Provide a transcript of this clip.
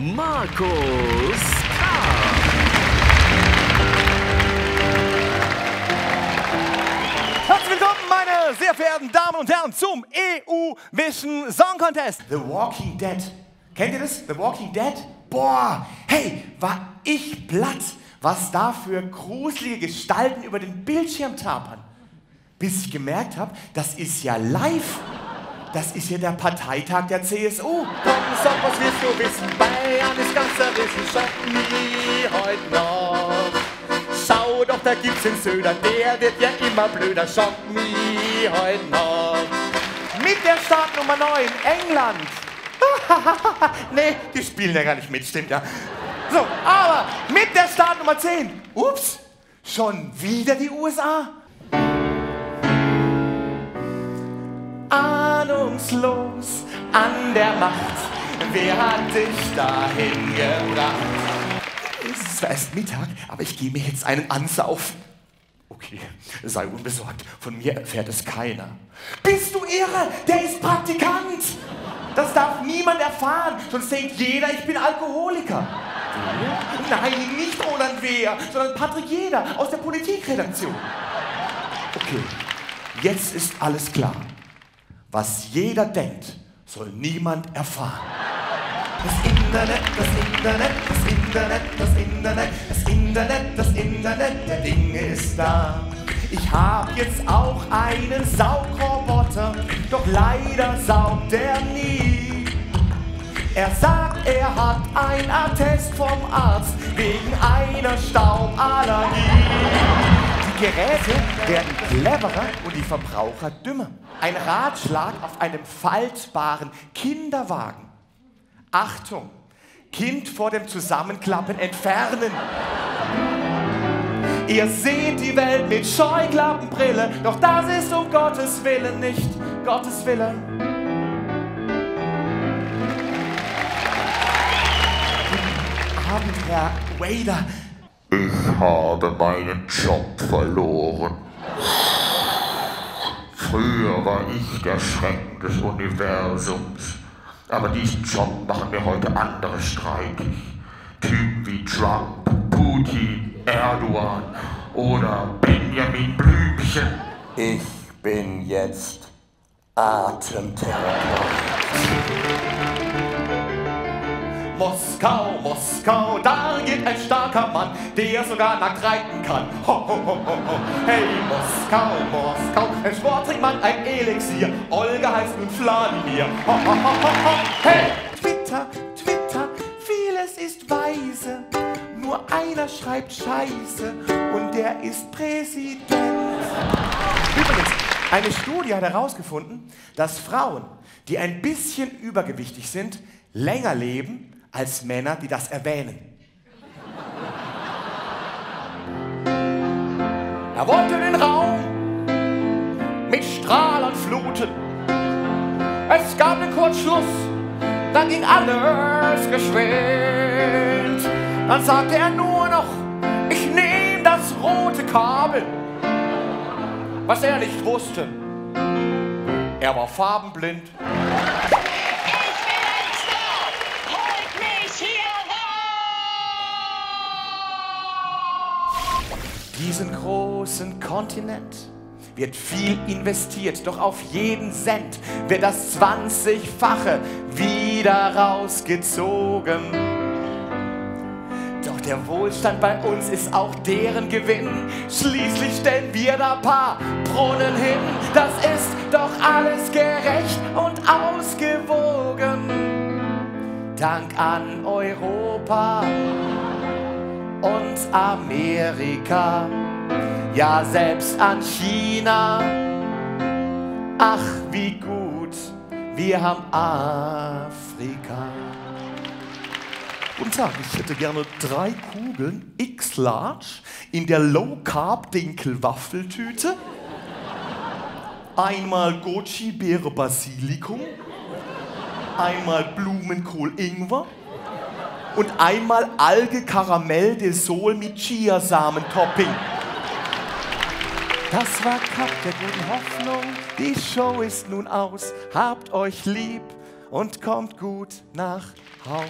Markus K. Herzlich willkommen, meine sehr verehrten Damen und Herren, zum EU Vision Song Contest. The Walking Dead. Kennt ihr das? The Walking Dead? Boah, hey, war ich platt, was da für gruselige Gestalten über den Bildschirm tapern. Bis ich gemerkt habe, das ist ja live. Das ist ja der Parteitag der CSU. Komm, sag, was willst du wissen? Bayern ist ganz zerrissen, schaut nie heute noch. Schau doch, da gibt's den Söder, der wird ja immer blöder, schaut nie heute noch. Mit der Startnummer 9, England. nee, die spielen ja gar nicht mit, stimmt ja. So, aber mit der Startnummer 10, ups, schon wieder die USA. Ahnungslos an der Macht, wer hat dich dahin gebracht? Es ist zwar erst Mittag, aber ich gehe mir jetzt einen ansaufen. Okay, sei unbesorgt, von mir erfährt es keiner. Bist du irre? Der ist Praktikant! Das darf niemand erfahren, sonst denkt jeder, ich bin Alkoholiker. Nein, nicht Roland Wehr, sondern Patrick Jeder aus der Politikredaktion. Okay, jetzt ist alles klar. Was jeder denkt, soll niemand erfahren. Das Internet, das Internet, das Internet, das Internet, das Internet, das Internet der Dinge ist da. Ich hab jetzt auch einen Saugroboter, doch leider saugt er nie. Er sagt, er hat ein Attest vom Arzt wegen einer Stauballergie. Geräte werden cleverer und die Verbraucher dümmer. Ein Ratschlag auf einem faltbaren Kinderwagen. Achtung, Kind vor dem Zusammenklappen entfernen. Ihr seht die Welt mit Scheuklappenbrille, doch das ist um Gottes Willen nicht Gottes Wille. Guten Abend, Herr Wader. Ich habe meinen Job verloren. Früher war ich der Schrecken des Universums. Aber diesen Job machen mir heute andere streitig. Typen wie Trump, Putin, Erdogan oder Benjamin Blümchen. Ich bin jetzt Atemtherapeut. Moskau, Moskau, da geht ein starker Mann, der sogar nackt reiten kann. Ho, ho, ho, ho. Hey, Moskau, Moskau, ein Sporttrickmann, ein Elixier. Olga heißt nun ho. Hey, Twitter, Twitter, vieles ist weise. Nur einer schreibt Scheiße und der ist Präsident. Übrigens, eine Studie hat herausgefunden, dass Frauen, die ein bisschen übergewichtig sind, länger leben als Männer, die das erwähnen. Er wollte den Raum mit Strahlern fluten. Es gab einen Kurzschluss, dann ging alles geschwind. Dann sagte er nur noch, ich nehme das rote Kabel. Was er nicht wusste, er war farbenblind. Diesen großen Kontinent wird viel investiert, doch auf jeden Cent wird das 20-fache wieder rausgezogen. Doch der Wohlstand bei uns ist auch deren Gewinn. Schließlich stellen wir da paar Brunnen hin. Das ist doch alles gerecht und ausgewogen. Dank an Europa und Amerika, ja selbst an China. Ach, wie gut, wir haben Afrika. Guten Tag, ich hätte gerne drei Kugeln X-Large in der Low-Carb-Dinkel-Waffeltüte. Einmal Goji-Beere-Basilikum. Einmal Blumenkohl-Ingwer und einmal Alge Karamell de Sol mit Chiasamen-Topping. Das war Cup der guten Hoffnung. Die Show ist nun aus. Habt euch lieb und kommt gut nach Haus.